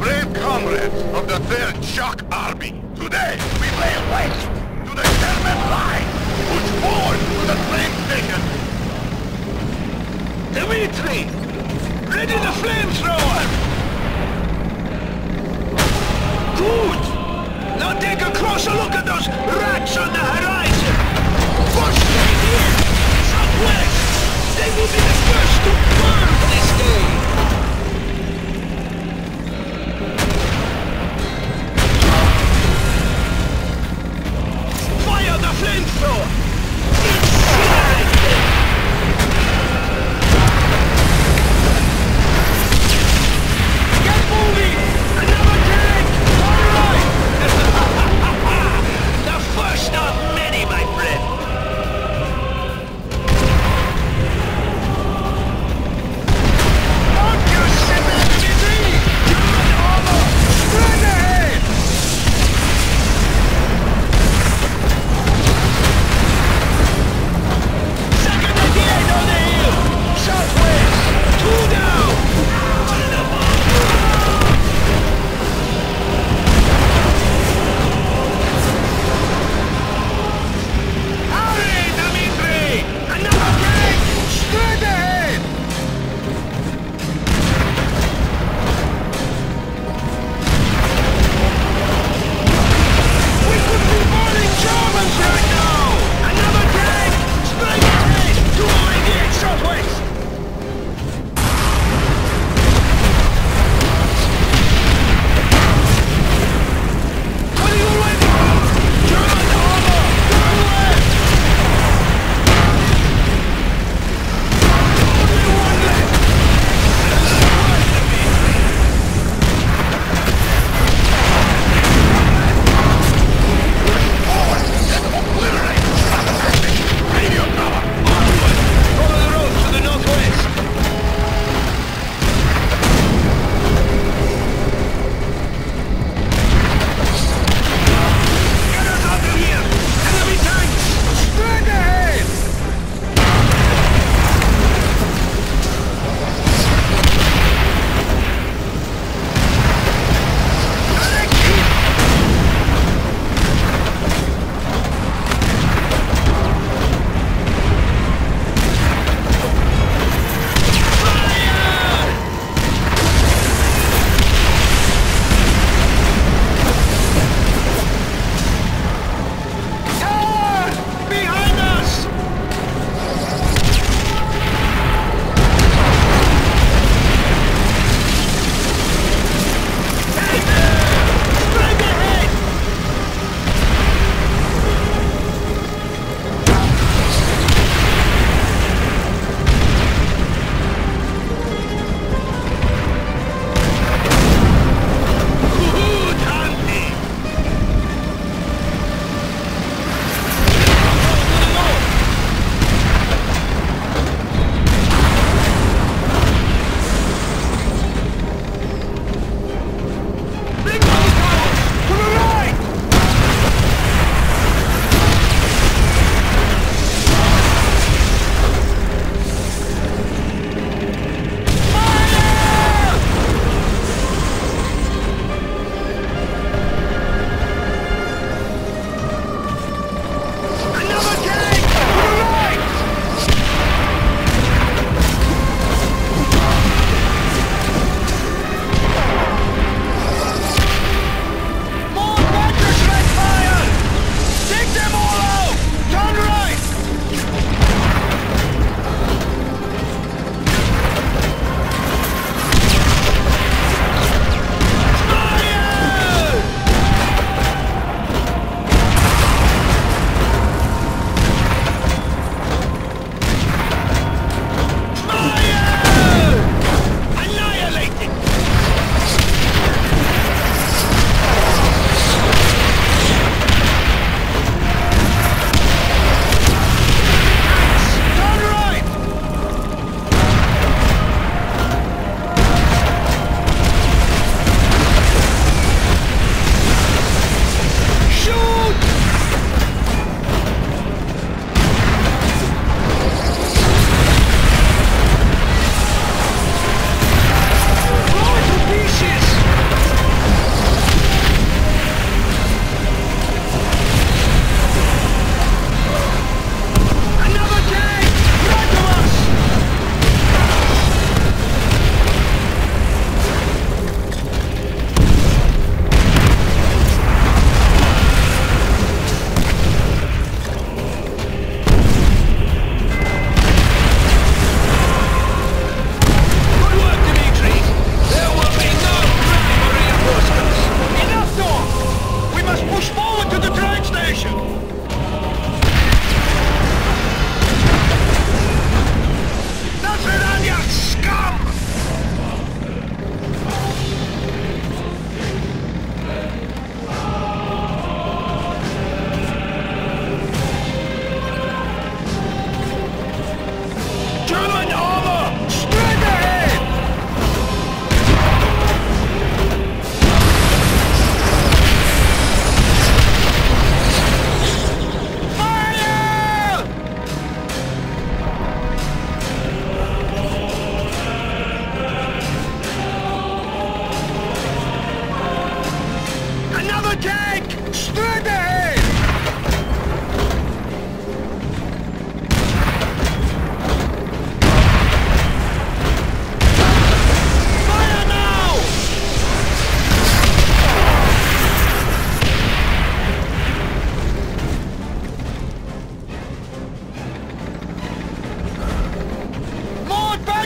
Brave comrades of the Third Shock Army, today we lay waste to the German line! Push forward to the train station! Dimitri! Ready the flamethrower! Good! Now take a closer look at those rats on the horizon! Push straight in! Southwest! They will be the first to burn this day! Fire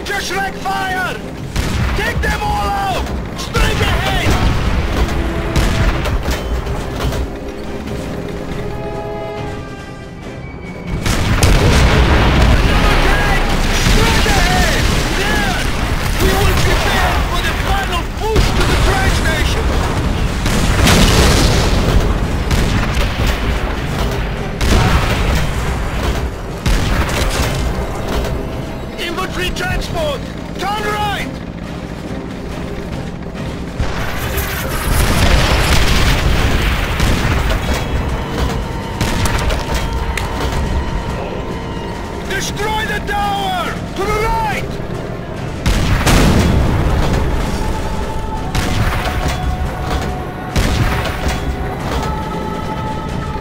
Counter-Strike fire! Take them all out! Straight ahead! Destroy the tower! To the right!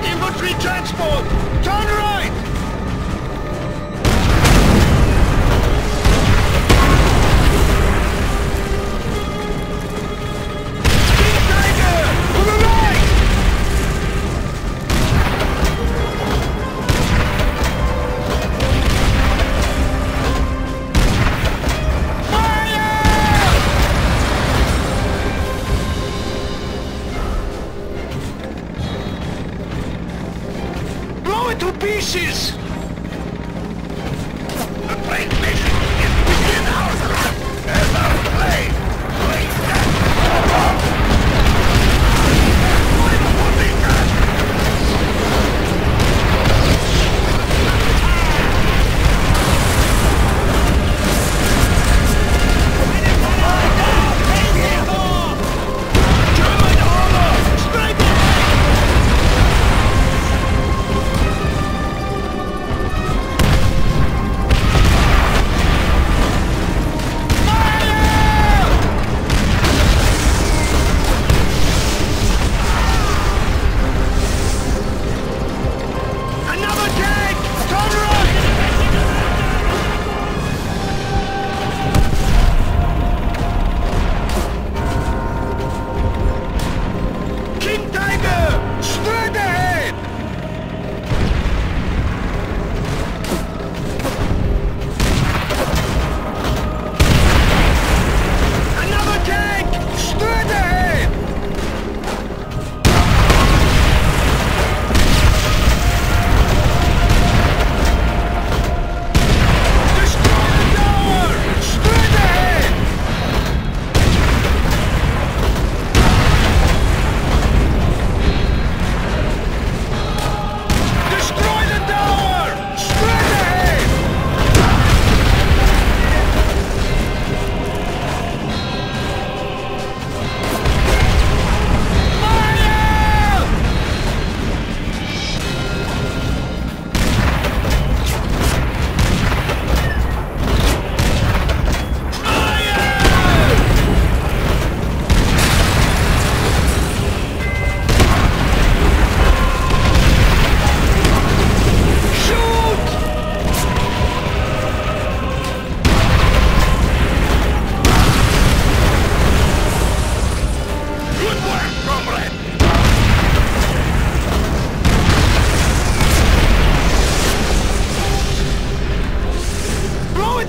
Infantry transport!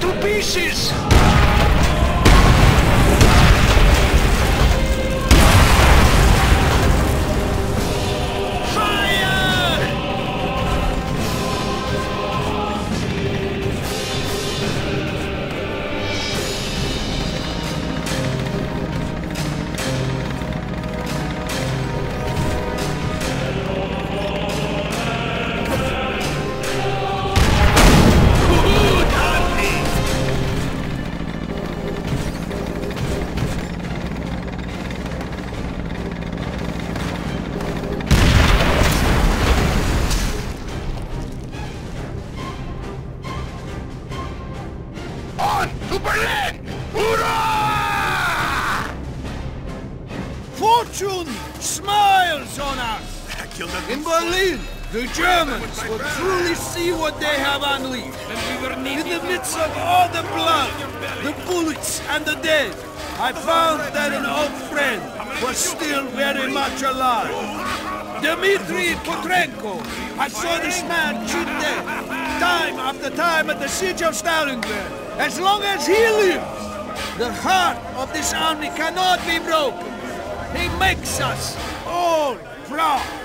To pieces! Berlin! Hurrah! Fortune smiles on us! In Berlin, the Germans will truly see what they have unleashed. In the midst of all the blood, the bullets, and the dead, I found that an old friend was still very much alive. Dimitri Petrenko! I saw this man shoot dead, time after time at the siege of Stalingrad. As long as he lives, the heart of this army cannot be broken. He makes us all proud.